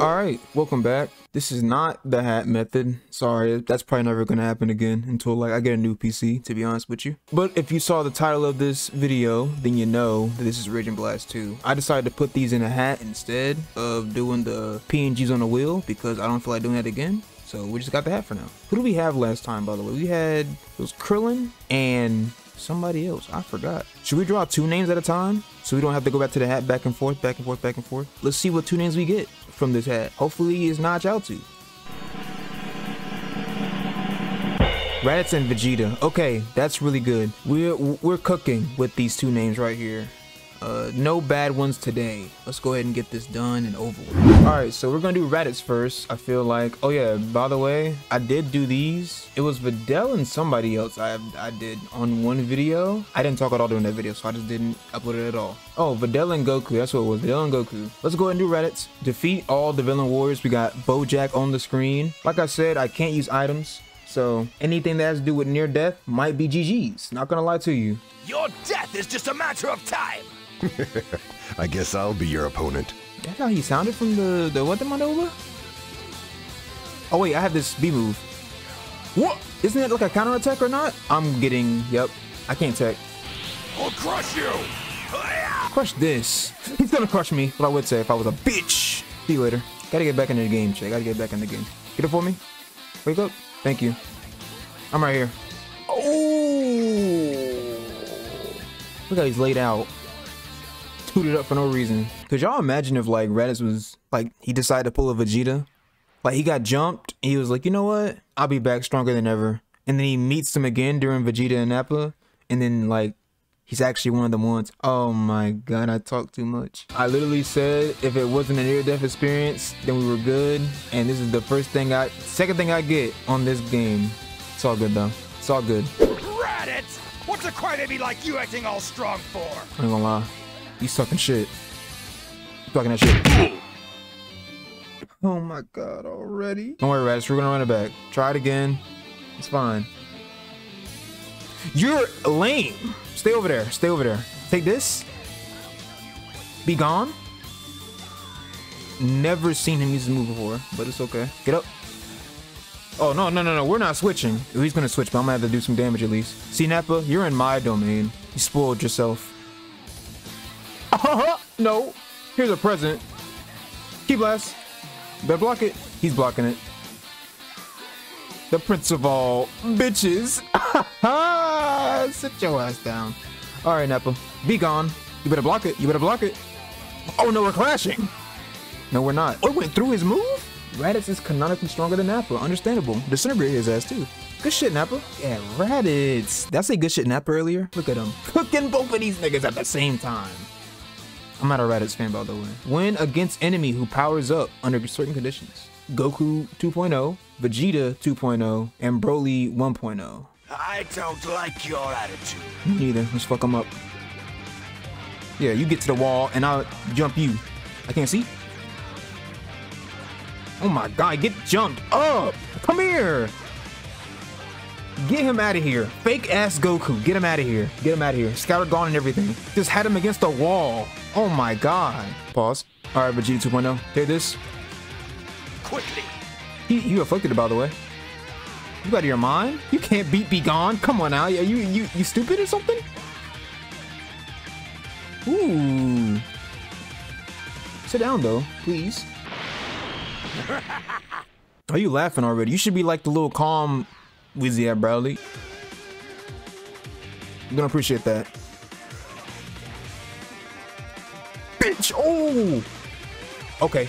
All right, welcome back. This is not the hat method. Sorry, that's probably never gonna happen again until like I get a new PC, to be honest with you. But if you saw the title of this video, then you know that this is Raging Blast 2. I decided to put these in a hat instead of doing the PNGs on the wheel because I don't feel like doing that again. So we just got the hat for now. Who do we have last time, by the way? We had, it was Krillin and somebody else. I forgot. Should we draw two names at a time? So we don't have to go back to the hat back and forth, back and forth, back and forth. Let's see what two names we get from this hat. Hopefully it's Nachaozu. Raditz and Vegeta. Okay, that's really good. We're we're cooking with these two names right here. Uh, no bad ones today. Let's go ahead and get this done and over with. All right, so we're gonna do Raditz first. I feel like, oh yeah, by the way, I did do these. It was Videl and somebody else I I did on one video. I didn't talk at all during that video, so I just didn't upload it at all. Oh, Videl and Goku, that's what it was, Videl and Goku. Let's go ahead and do Raditz. Defeat all the villain warriors. We got Bojack on the screen. Like I said, I can't use items. So anything that has to do with near death might be GG's. Not gonna lie to you. Your death is just a matter of time. I guess I'll be your opponent. That's how he sounded from the the what the Manova? Oh wait, I have this B move. What? Isn't it like a counter attack or not? I'm getting. Yep. I can't tech. I'll crush you. Crush this. He's gonna crush me. What I would say if I was a bitch. See you later. Gotta get back into the game, Jay. Gotta get back in the game. Get it for me. Wake up. Thank you. I'm right here. Oh. Look how he's laid out tooted up for no reason. Could y'all imagine if like Raditz was like he decided to pull a Vegeta? Like he got jumped he was like, you know what? I'll be back stronger than ever. And then he meets them again during Vegeta and Nappa. And then like he's actually one of the ones. Oh my god, I talk too much. I literally said if it wasn't a near death experience, then we were good. And this is the first thing I second thing I get on this game. It's all good though. It's all good. Raditz! What's a crybaby like you acting all strong for? I ain't gonna lie. He's talking shit. He's talking that shit. Oh my god, already? Don't worry, Raditz. We're gonna run it back. Try it again. It's fine. You're lame. Stay over there. Stay over there. Take this. Be gone. Never seen him use this move before, but it's okay. Get up. Oh, no, no, no, no. We're not switching. He's gonna switch, but I'm gonna have to do some damage at least. See, Nappa, you're in my domain. You spoiled yourself. no. Here's a present. Ki blast. Better block it. He's blocking it. The prince of all bitches. Sit your ass down. All right, Nappa. Be gone. You better block it. You better block it. Oh, no, we're clashing. No, we're not. Oh, it went through his move? Raditz is canonically stronger than Nappa. Understandable. Disintegrate his ass, too. Good shit, Nappa. Yeah, Raditz. I say good shit, Nappa, earlier? Look at him. Cooking both of these niggas at the same time. I'm not a Raditz fan, by the way. Win against enemy who powers up under certain conditions. Goku 2.0, Vegeta 2.0, and Broly 1.0. I don't like your attitude. Me neither. Let's fuck them up. Yeah, you get to the wall and I'll jump you. I can't see. Oh my god, get jumped up! Come here! Get him out of here. Fake ass Goku. Get him out of here. Get him out of here. Scouter gone and everything. Just had him against the wall. Oh my god. Pause. Alright, Vegeta 2.0. Take this. Quickly. You, you afflicted it, by the way. You out of your mind? You can't beat Be Gone. Come on now. Are you you you stupid or something? Ooh. Sit down though, please. Are you laughing already? You should be like the little calm Wizzy at Bradley. I'm gonna appreciate that. Bitch! Oh! Okay.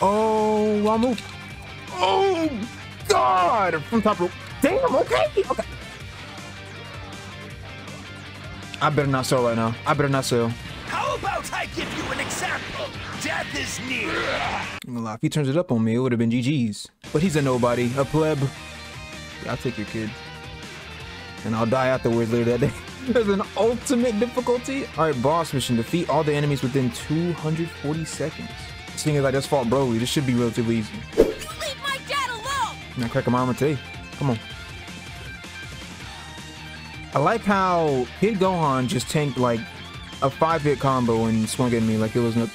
Oh, Ramu. Oh, God! From top rope. Damn, okay. Okay. I better not sell right now. I better not sell. How about I give you an example? Death is near. I'm gonna lie, if he turns it up on me, it would have been GG's. But he's a nobody, a pleb. Yeah, I'll take your kid. And I'll die afterwards later that day. There's an ultimate difficulty. All right, boss mission. Defeat all the enemies within 240 seconds. Seeing as I just fought Broly, this should be relatively easy. You Leave my dad alone! Now crack my armor today. Come on. I like how Kid Gohan just tanked like a five hit combo and swung at me like it was no.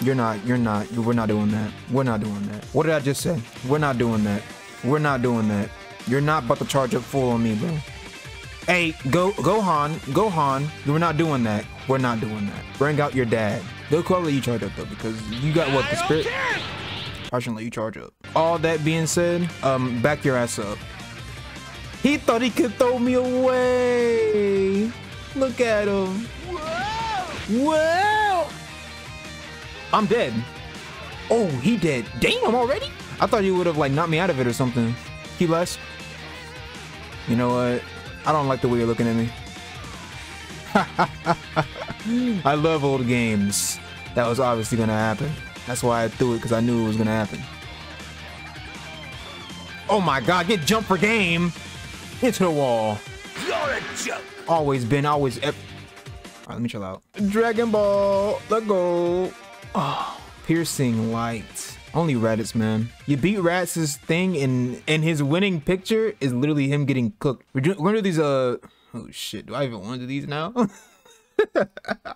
You're not. You're not. We're not doing that. We're not doing that. What did I just say? We're not doing that. We're not doing that. You're not about to charge up full on me, bro. Hey, go Gohan, Gohan, we're not doing that. We're not doing that. Bring out your dad. I'll let you charge up though, because you got what the spirit. I shouldn't let you charge up. All that being said, um, back your ass up. He thought he could throw me away. Look at him. Whoa! I'm dead. Oh, he dead. Damn, already? I thought you would have like knocked me out of it or something. Key less. You know what? I don't like the way you're looking at me. I love old games. That was obviously gonna happen. That's why I threw it, because I knew it was gonna happen. Oh my god, get jump for game! Into the wall. You're a joke. Always been, always. Alright, let me chill out. Dragon Ball, let go. Oh, piercing light. Only Raditz, man. You beat Raditz's thing, and and his winning picture is literally him getting cooked. We're, doing, we're gonna do these. Uh, oh shit. Do I even want to do these now? I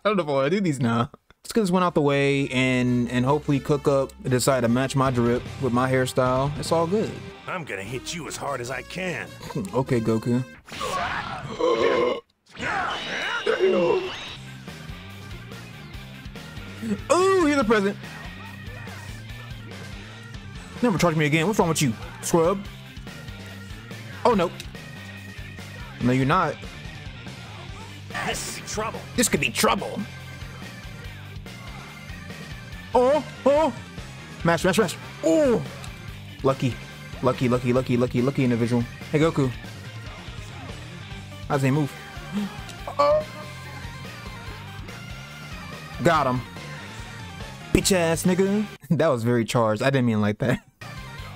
don't know if I want to do these now. Let's get this one out the way and and hopefully cook up decide to match my drip with my hairstyle. It's all good. I'm gonna hit you as hard as I can. Hmm, okay, Goku. Ooh, here's a present. Never charge me again. What's wrong with you, scrub? Oh no. No, you're not. This is trouble. This could be trouble. Oh, oh. Mash, mash, smash. Oh. Lucky. Lucky, lucky, lucky, lucky, lucky individual. Hey, Goku. How's he move? Oh. Got him. Bitch ass nigga. That was very charged. I didn't mean like that.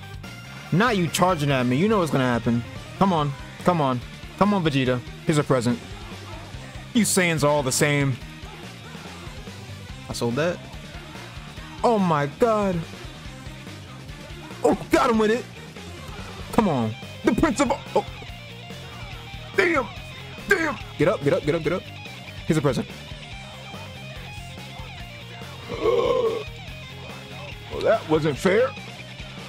Not you charging at me. You know what's gonna happen. Come on. Come on. Come on, Vegeta. Here's a present. You Saiyans are all the same. I sold that. Oh my god. Oh, got him with it. Come on. The Prince of... Oh. Damn. Damn. Get up, get up, get up, get up. Here's a present. Well, that wasn't fair.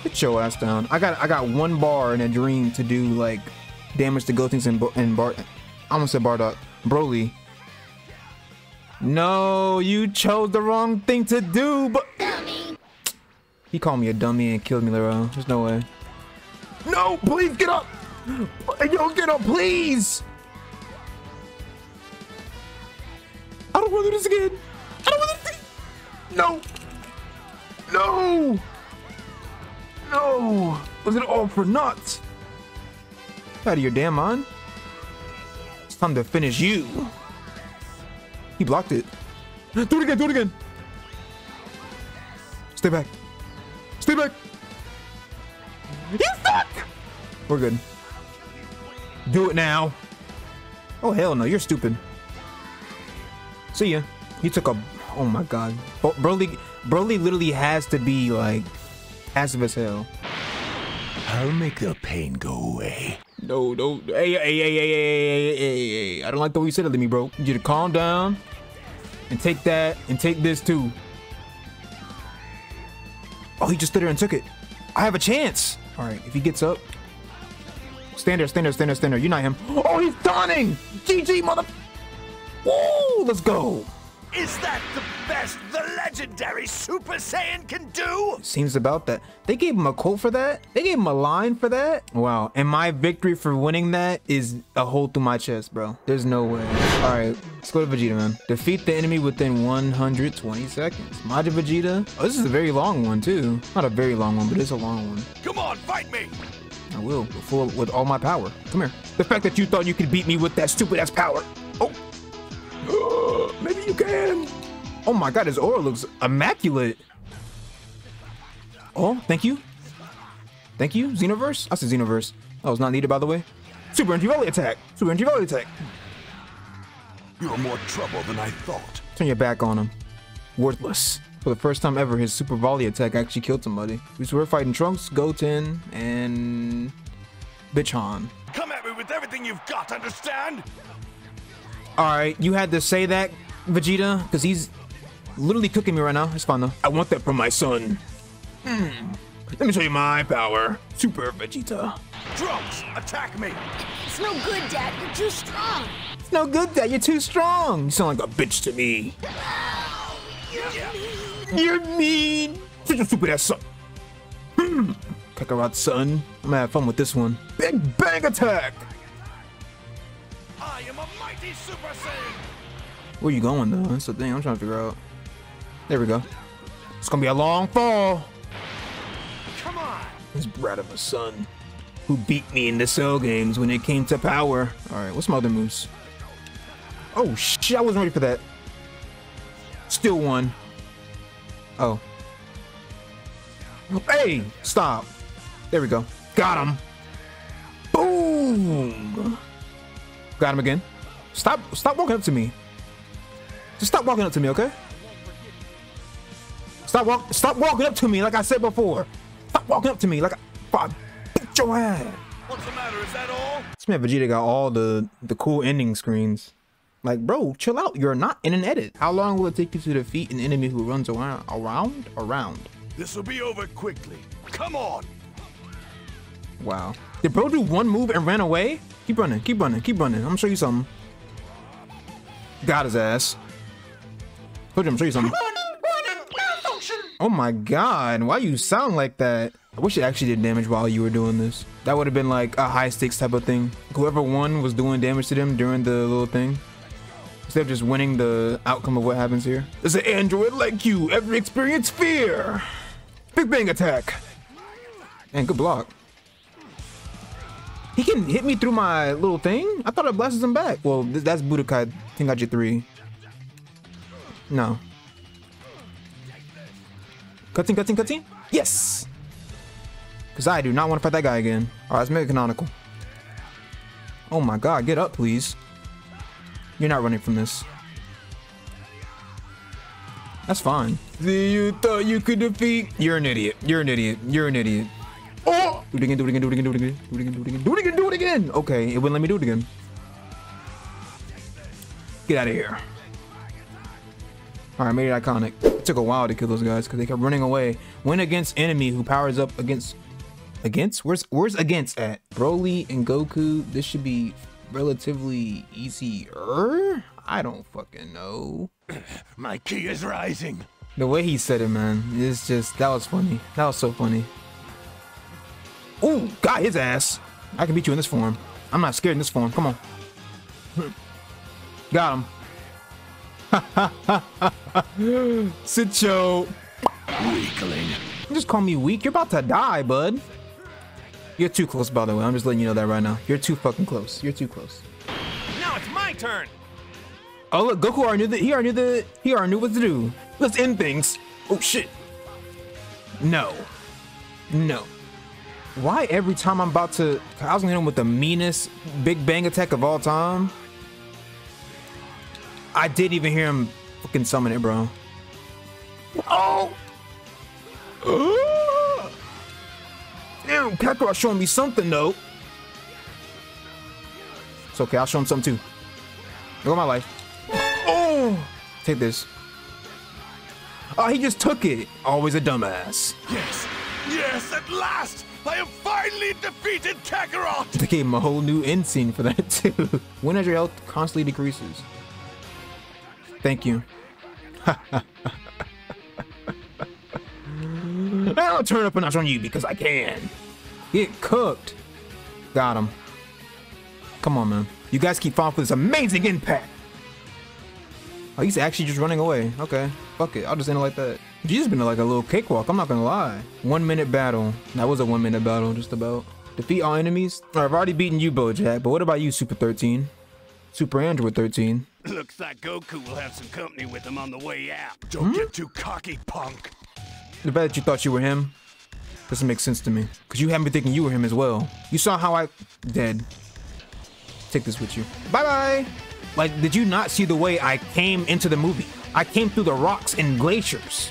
Get your ass down. I got I got one bar in a dream to do like damage to Gotenks and, and Bar. I almost said Bardock. Broly. No, you chose the wrong thing to do, but he called me a dummy and killed me, Lero. There's no way. No, please get up. Yo, get up, please. I don't want to do this again. I don't want to do this. again. No. No. No. Was it all for naught? Out of your damn mind. It's time to finish you. He blocked it. Do it again, do it again. Stay back. Stay back! You suck! We're good. Do it now. Oh, hell no. You're stupid. See ya. You took a... Oh, my God. Bro Broly, Broly literally has to be, like, passive as hell. I'll make the pain go away. No, no. Hey, hey, hey, hey, hey, hey, hey, hey. I don't like the way you said it to me, bro. You need to calm down and take that and take this, too. Oh, he just stood there and took it. I have a chance. All right, if he gets up, stand there, stand there, stand there, stand there. You're not him. Oh, he's dawning. GG, mother. Woo, let's go. Is that the best the legendary Super Saiyan can do? Seems about that. They gave him a quote for that. They gave him a line for that. Wow. And my victory for winning that is a hole through my chest, bro. There's no way. All right, let's go to Vegeta, man. Defeat the enemy within 120 seconds. Majin Vegeta. Oh, this is a very long one too. Not a very long one, but it's a long one. Come on, fight me! I will, full with all my power. Come here. The fact that you thought you could beat me with that stupid ass power. Oh. Maybe you can. Oh my god, his aura looks immaculate. Oh, thank you. Thank you, Xenoverse. I said Xenoverse. That was not needed, by the way. Super Energy Volley Attack. Super Energy Volley Attack. You're more trouble than I thought. Turn your back on him. Worthless. For the first time ever, his Super Volley Attack actually killed somebody. We were fighting Trunks, Goten, and Bitch Bichon. Come at me with everything you've got, understand? All right, you had to say that, Vegeta, because he's literally cooking me right now. It's fine though. I want that from my son. Hmm. Let me show you my power. Super Vegeta. Trunks, attack me! It's no good, Dad. You're too strong. It's no good Dad. you're too strong. You sound like a bitch to me. You're mean. Such a stupid ass son. Hmm. Kakarot son. I'm gonna have fun with this one. Big bang attack. I am a mighty Super Saiyan! Where you going though? That's the thing I'm trying to figure out. There we go. It's gonna be a long fall. Come on! This brat of a son who beat me in the cell games when it came to power. All right, what's my other moves? Oh shit, I wasn't ready for that. Still one. Oh. Hey, stop. There we go. Got him. Boom. Got him again. Stop, stop walking up to me. Just stop walking up to me, okay? Stop walk, stop walking up to me like I said before. Stop walking up to me like I, I beat your ass. What's the matter? Is that all? This man Vegeta got all the the cool ending screens. Like, bro, chill out. You're not in an edit. How long will it take you to defeat an enemy who runs around, around, around? This'll be over quickly. Come on! Wow. Did bro do one move and ran away? Keep running, keep running, keep running. I'm gonna show you something. Got his ass. Told you I'm gonna show you something. Oh my god, why you sound like that? I wish it actually did damage while you were doing this. That would have been like a high stakes type of thing. Whoever won was doing damage to them during the little thing. Instead of just winning the outcome of what happens here. Does an android like you ever experience fear? Big Bang attack. And good block. He can hit me through my little thing? I thought I blasted him back. Well, th- that's Budokai Tenkaichi 3. No. Cutscene, cutscene, cutscene? Yes! Because I do not want to fight that guy again. Oh, Alright, let's make it canonical. Oh my god, get up, please. You're not running from this. That's fine. You thought you could defeat? You're an idiot. You're an idiot. You're an idiot. Oh! Do it again, do it again, do it again, do it again, do it again, do it again, do it again, do it again. Okay, it wouldn't let me do it again. Get out of here. Alright, made it iconic. Took a while to kill those guys because they kept running away. Win against enemy who powers up against against? Where's where's against at? Broly and Goku, this should be relatively easier. I don't fucking know. My ki is rising. The way he said it, man, it's just that was funny. That was so funny. Ooh, got his ass. I can beat you in this form. I'm not scared in this form. Come on. Got him. Sitcho. Weakling. Just call me weak. You're about to die, bud. You're too close, by the way. I'm just letting you know that right now. You're too fucking close. You're too close. Now it's my turn. Oh look, Goku already knew that. He already knew that. He already knew what to do. Let's end things. Oh shit. No. No. Why every time I'm about to, I was gonna hit him with the meanest Big Bang attack of all time. I didn't even hear him fucking summon it, bro. Oh. Damn, Kakarot showing me something though. It's okay, I'll show him something too. Look at my life. Oh, take this. Oh, he just took it. Always a dumbass. Yes, yes, at last! I have finally defeated Kakarot! They gave him a whole new end scene for that too. when as your health constantly decreases. Thank you. I'll turn up a notch on you because I can. Get cooked. Got him. Come on, man. You guys keep falling for this amazing impact. Oh, he's actually just running away. Okay, fuck it. I'll just end it like that. Just been like a little cakewalk. I'm not gonna lie. One minute battle. That was a one minute battle, just about. Defeat all enemies. I've already beaten you, Bojack. But what about you, Super 13? Super Android 13. Looks like Goku will have some company with him on the way out. Don't hmm? get too cocky, punk. The fact that you thought you were him doesn't make sense to me. Because you haven't been thinking you were him as well. You saw how I... Dead. Take this with you. Bye-bye! Like, did you not see the way I came into the movie? I came through the rocks and glaciers.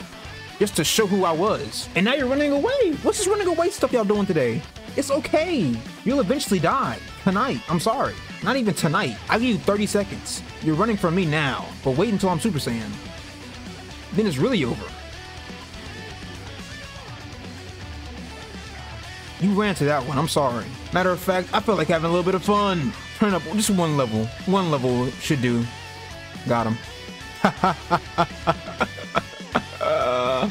Just to show who I was. And now you're running away. What's this running away stuff y'all doing today? It's okay. You'll eventually die. Tonight. I'm sorry. Not even tonight. I'll give you 30 seconds. You're running from me now. But wait until I'm Super Saiyan. then it's really over. You ran to that one. I'm sorry. Matter of fact, I felt like having a little bit of fun. Turn up just one level. One level should do. Got him. uh,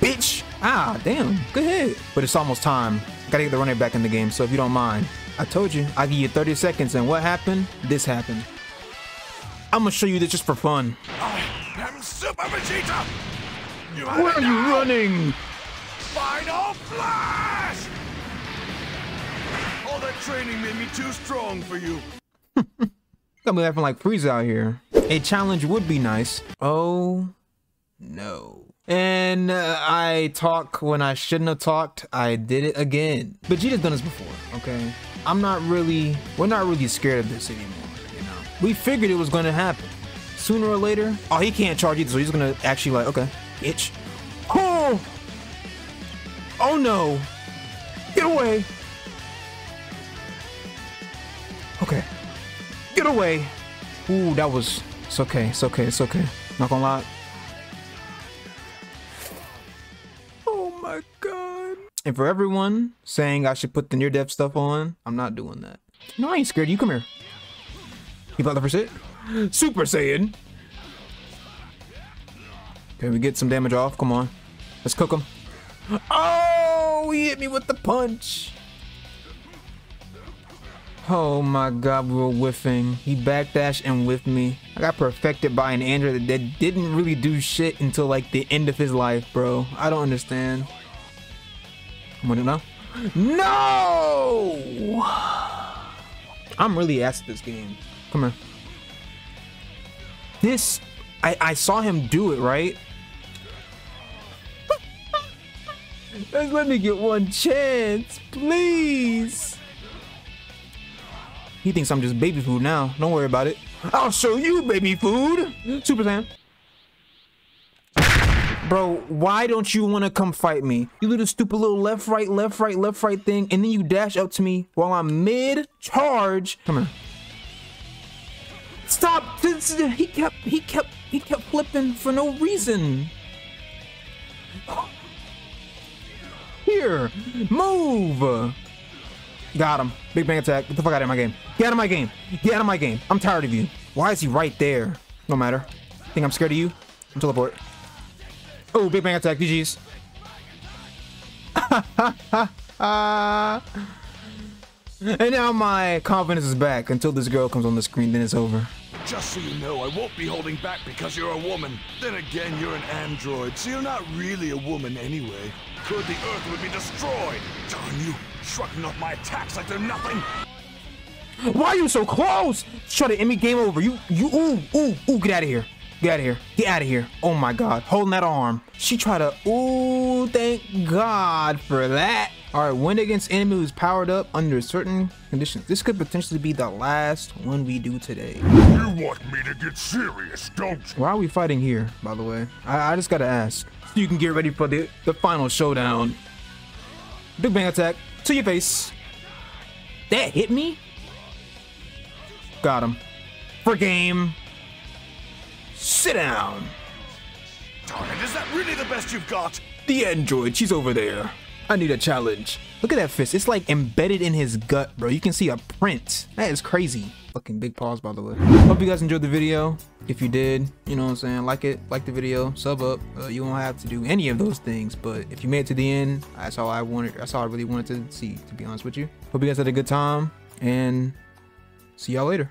bitch. Ah, damn. Good hit. But it's almost time. Gotta get the running back in the game. So if you don't mind, I told you I give you 30 seconds. And what happened? This happened. I'm gonna show you this just for fun. I am Super Vegeta! You Where are you now! running? Final Flash! All that training made me too strong for you. Got me laughing like Frieza out here. A challenge would be nice. Oh no. And uh, I talk when I shouldn't have talked. I did it again. Vegeta's done this before, okay? I'm not really, we're not really scared of this anymore, you know? We figured it was gonna happen. Sooner or later, oh, he can't charge either, so he's gonna actually like, okay, itch. Oh! Oh no! Get away! Okay. Get away! Ooh, that was. It's okay. It's okay. It's okay. Not gonna lie. And for everyone saying I should put the near death stuff on, I'm not doing that. No, I ain't scared you. Come here. You about to first hit? Super Saiyan. Can we get some damage off? Come on. Let's cook him. Oh, he hit me with the punch. Oh my god, we were whiffing. He backdashed and whiffed me. I got perfected by an android that didn't really do shit until like the end of his life, bro. I don't understand. I'm with it now. No! I'm really ass at this game. Come here. This, I, I saw him do it, right? Just let me get one chance, please. He thinks I'm just baby food now. Don't worry about it. I'll show you baby food. Super Saiyan. Bro, why don't you want to come fight me? You do the stupid little left, right, left, right, left, right thing, and then you dash up to me while I'm mid-charge. Come here. Stop! He kept, he kept, he kept flipping for no reason. Here, move. Got him. Big bang attack. Get the fuck out of my game. Get out of my game. Get out of my game. I'm tired of you. Why is he right there? No matter. Think I'm scared of you? I'm teleport. Oh, big bang attack. GG's. and now my confidence is back until this girl comes on the screen. Then it's over. Just so you know, I won't be holding back because you're a woman. Then again, you're an android, so you're not really a woman anyway. Could the Earth would be destroyed? Darn you, shrugging off my attacks like they're nothing. Why are you so close? Shut it, Emmy. Game over. You, you, ooh, ooh, ooh. Get out of here. Get out of here. Get out of here. Oh my God. Holding that arm. She tried to, ooh, thank God for that. All right, win against enemy who's powered up under certain conditions. This could potentially be the last one we do today. You want me to get serious, don't you? Why are we fighting here, by the way? I, I just gotta ask. So you can get ready for the, the final showdown. Big bang attack to your face. That hit me? Got him. For game. Sit down. Darn it, is that really the best you've got? The android, she's over there. I need a challenge. Look at that fist. It's like embedded in his gut, bro. You can see a print. That is crazy. Fucking big pause, by the way. Hope you guys enjoyed the video. If you did, you know what I'm saying, like it, like the video, sub up. Uh, you won't have to do any of those things, but if you made it to the end, that's all I wanted. That's all I really wanted to see, to be honest with you. Hope you guys had a good time, and see y'all later.